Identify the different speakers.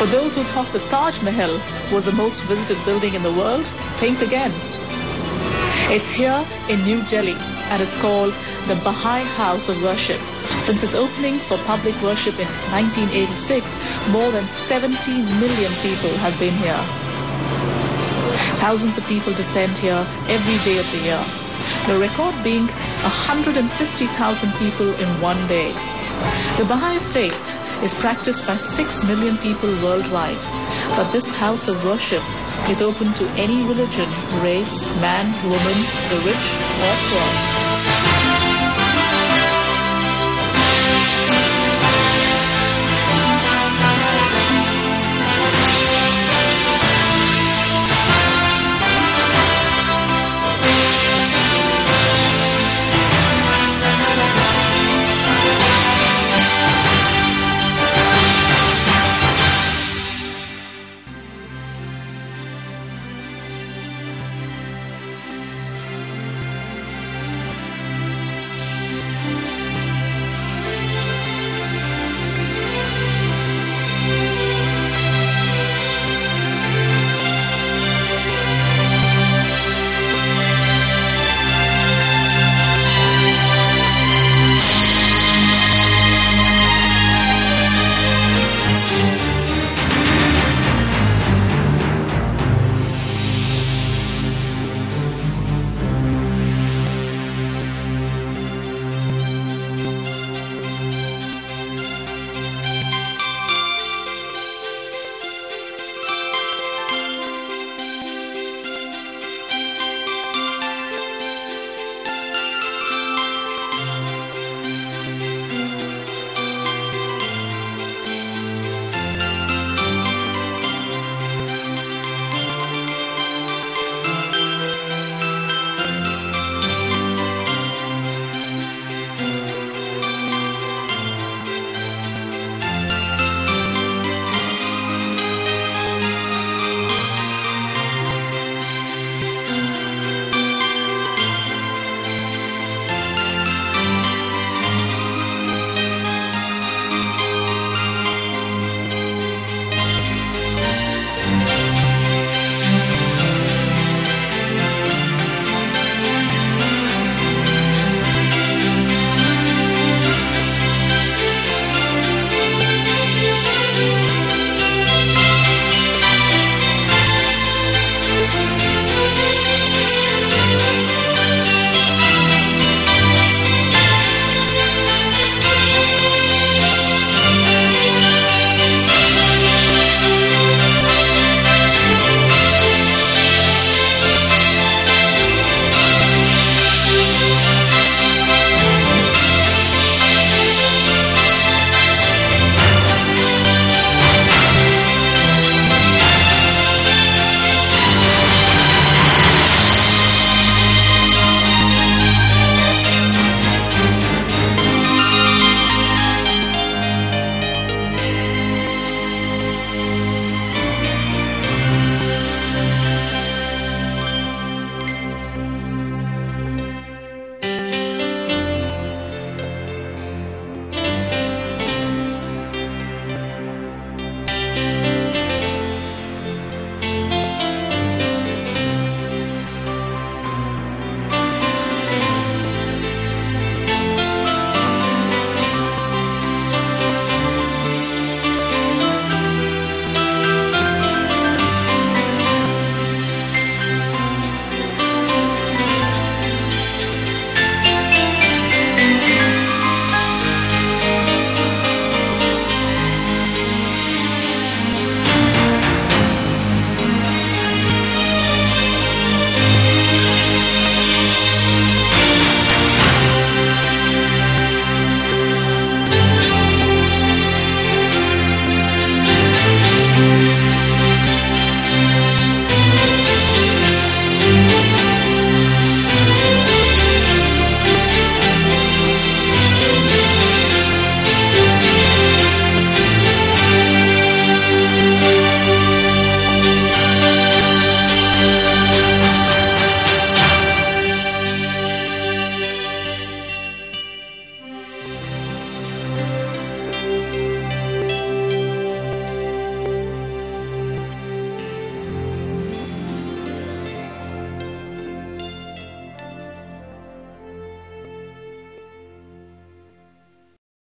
Speaker 1: For those who thought the Taj Mahal was the most visited building in the world, think again. It's here in New Delhi and it's called the Baha'i House of Worship. Since its opening for public worship in 1986, more than 70 million people have been here. Thousands of people descend here every day of the year. The record being 150,000 people in one day. The Baha'i faith is practiced by 6 million people worldwide. But this house of worship is open to any religion, race, man, woman, the rich, or poor.